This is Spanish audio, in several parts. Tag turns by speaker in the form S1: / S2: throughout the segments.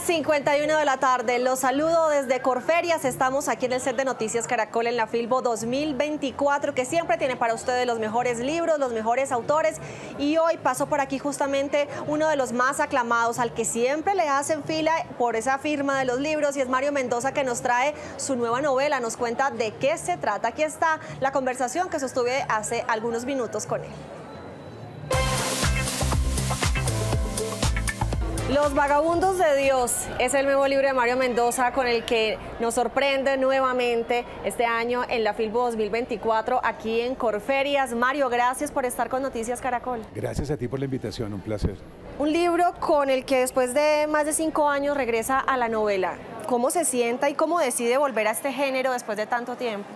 S1: 51 de la tarde. Los saludo desde Corferias. Estamos aquí en el set de Noticias Caracol en la Filbo 2024, que siempre tiene para ustedes los mejores libros, los mejores autores. Y hoy pasó por aquí justamente uno de los más aclamados, al que siempre le hacen fila por esa firma de los libros, y es Mario Mendoza, que nos trae su nueva novela. Nos cuenta de qué se trata. Aquí está la conversación que sostuve hace algunos minutos con él. Los Vagabundos de Dios es el nuevo libro de Mario Mendoza con el que nos sorprende nuevamente este año en la Filbo 2024 aquí en Corferias. Mario, gracias por estar con Noticias Caracol.
S2: Gracias a ti por la invitación, un placer.
S1: Un libro con el que después de más de cinco años regresa a la novela. ¿Cómo se sienta y cómo decide volver a este género después de tanto tiempo?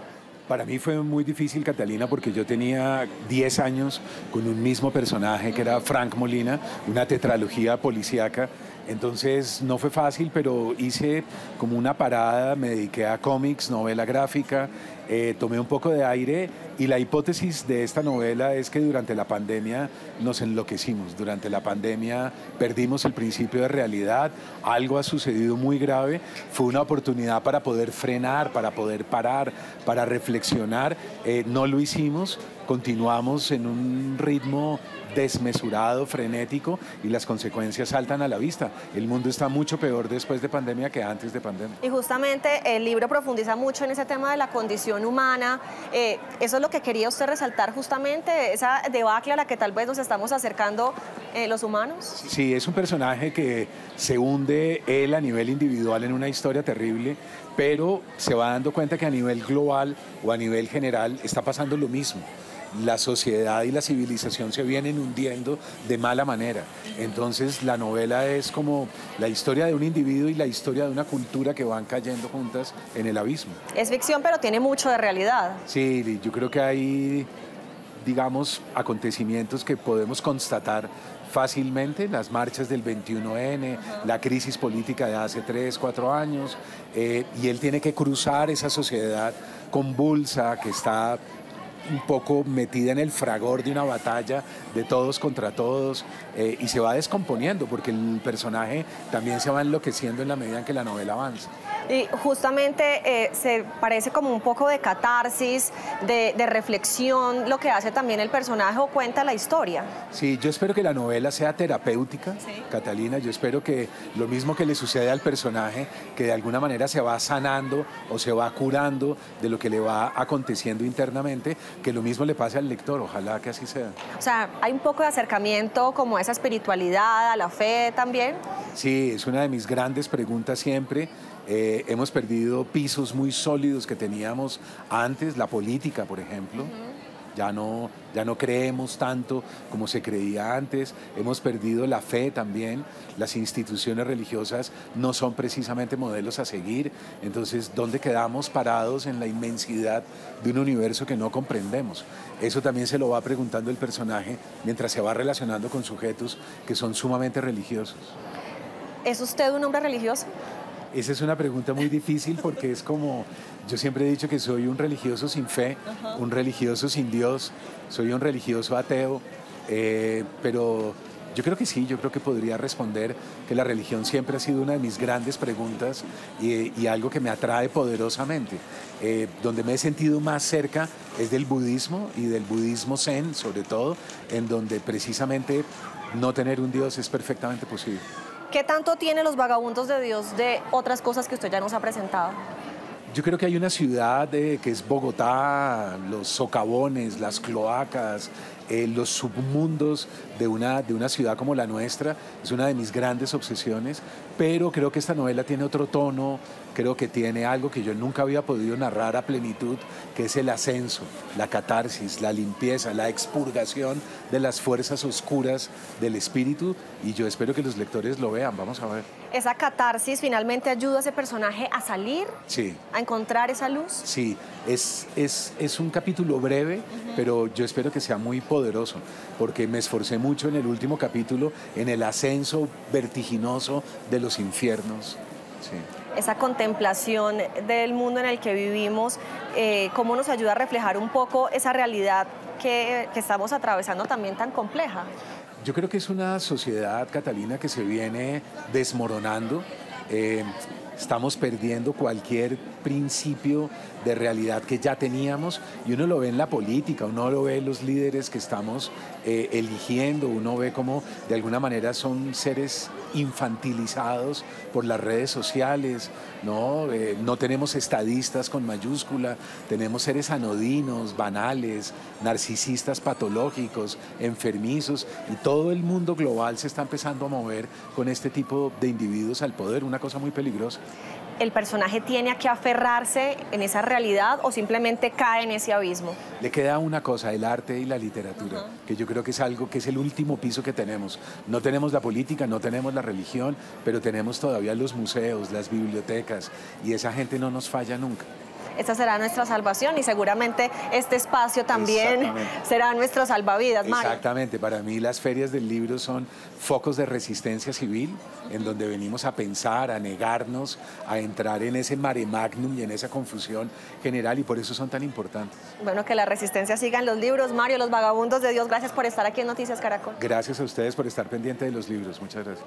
S2: Para mí fue muy difícil, Catalina, porque yo tenía 10 años con un mismo personaje que era Frank Molina, una tetralogía policíaca. Entonces no fue fácil, pero hice como una parada, me dediqué a cómics, novela gráfica, eh, tomé un poco de aire y la hipótesis de esta novela es que durante la pandemia nos enloquecimos, durante la pandemia perdimos el principio de realidad, algo ha sucedido muy grave, fue una oportunidad para poder frenar, para poder parar, para reflexionar, eh, no lo hicimos, continuamos en un ritmo desmesurado, frenético y las consecuencias saltan a la vista. El mundo está mucho peor después de pandemia que antes de pandemia.
S1: Y justamente el libro profundiza mucho en ese tema de la condición humana. Eh, eso es lo que quería usted resaltar justamente, esa debacle a la que tal vez nos estamos acercando eh, los humanos.
S2: Sí, es un personaje que se hunde él a nivel individual en una historia terrible, pero se va dando cuenta que a nivel global o a nivel general está pasando lo mismo la sociedad y la civilización se vienen hundiendo de mala manera. Entonces la novela es como la historia de un individuo y la historia de una cultura que van cayendo juntas en el abismo.
S1: Es ficción, pero tiene mucho de realidad.
S2: Sí, yo creo que hay, digamos, acontecimientos que podemos constatar fácilmente, las marchas del 21N, la crisis política de hace 3, 4 años, eh, y él tiene que cruzar esa sociedad convulsa que está un poco metida en el fragor de una batalla de todos contra todos eh, y se va descomponiendo porque el personaje también se va enloqueciendo en la medida en que la novela avanza.
S1: Y justamente eh, se parece como un poco de catarsis, de, reflexión, lo que hace también el personaje o cuenta la historia.
S2: Sí, yo espero que la novela sea terapéutica, Catalina. Yo espero que lo mismo que le sucede al personaje, que de alguna manera se va sanando o se va curando de lo que le va aconteciendo internamente, que lo mismo le pase al lector. Ojalá que así sea.
S1: O sea, hay un poco de acercamiento como a esa espiritualidad, a la fe también.
S2: Sí, es una de mis grandes preguntas siempre. Eh, hemos perdido pisos muy sólidos que teníamos antes, la política, por ejemplo. Ya no, ya no creemos tanto como se creía antes, hemos perdido la fe también, las instituciones religiosas no son precisamente modelos a seguir, entonces, ¿dónde quedamos parados en la inmensidad de un universo que no comprendemos? Eso también se lo va preguntando el personaje mientras se va relacionando con sujetos que son sumamente religiosos.
S1: ¿Es usted un hombre religioso?
S2: Esa es una pregunta muy difícil porque es como, yo siempre he dicho que soy un religioso sin fe, un religioso sin Dios, soy un religioso ateo, eh, pero yo creo que sí, yo creo que podría responder que la religión siempre ha sido una de mis grandes preguntas y, algo que me atrae poderosamente. Eh, donde me he sentido más cerca es del budismo y del budismo zen sobre todo, en donde precisamente no tener un Dios es perfectamente posible.
S1: ¿Qué tanto tiene los vagabundos de Dios de otras cosas que usted ya nos ha presentado?
S2: Yo creo que hay una ciudad que es Bogotá, los socavones, las cloacas, eh, los submundos de una, de una ciudad como la nuestra. Es una de mis grandes obsesiones, pero creo que esta novela tiene otro tono, creo que tiene algo que yo nunca había podido narrar a plenitud, que es el ascenso, la catarsis, la limpieza, la expurgación de las fuerzas oscuras del espíritu y yo espero que los lectores lo vean, vamos a ver.
S1: ¿Esa catarsis finalmente ayuda a ese personaje a salir?
S2: Sí.
S1: ¿A encontrar esa luz?
S2: Sí, es, es, es un capítulo breve, pero yo espero que sea muy poderoso, porque me esforcé mucho en el último capítulo en el ascenso vertiginoso de los infiernos.
S1: Esa contemplación del mundo en el que vivimos, eh, ¿cómo nos ayuda a reflejar un poco esa realidad que, que estamos atravesando también tan compleja?
S2: Yo creo que es una sociedad, Catalina, que se viene desmoronando Eh, estamos perdiendo cualquier principio de realidad que ya teníamos y uno lo ve en la política, uno lo ve en los líderes que estamos eh, eligiendo, uno ve como de alguna manera son seres infantilizados por las redes sociales, ¿no? Eh, no tenemos estadistas con mayúscula, tenemos seres anodinos, banales, narcisistas patológicos, enfermizos y todo el mundo global se está empezando a mover con este tipo de individuos al poder, una cosa muy peligrosa
S1: el personaje tiene que aferrarse en esa realidad o simplemente cae en ese abismo?
S2: Le queda una cosa, el arte y la literatura, que yo creo que es algo que es el último piso que tenemos. No tenemos la política, no tenemos la religión, pero tenemos todavía los museos, las bibliotecas, y esa gente no nos falla nunca
S1: esta será nuestra salvación y seguramente este espacio también será nuestra salvavidas.
S2: Mario. Exactamente, para mí las ferias del libro son focos de resistencia civil en donde venimos a pensar, a negarnos, a entrar en ese mare magnum y en esa confusión general y por eso son tan importantes.
S1: Bueno, que la resistencia siga en los libros. Mario, los vagabundos de Dios, gracias por estar aquí en Noticias Caracol.
S2: Gracias a ustedes por estar pendiente de los libros. Muchas gracias.